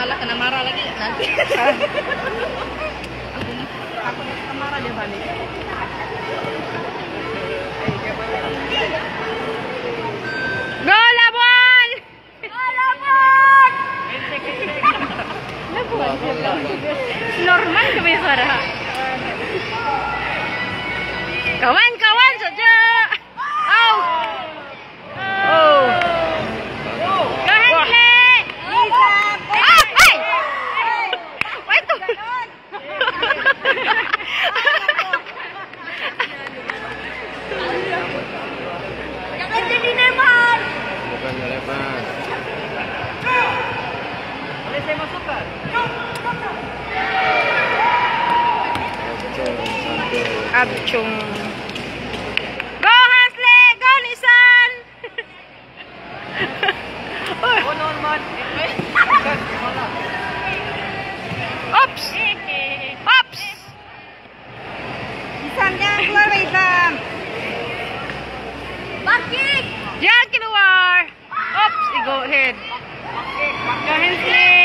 salah kena marah lagi. Nanti. Aku aku kena marah dia balik. Normal kami suara. Kawan Abchung. Go, Hasley! Go, Nissan! Oh kan malah. Oops! Oops! Isam jangan keluar Isam. Parking. Diyan keluar! Oops! Go ahead. Go, Hensley!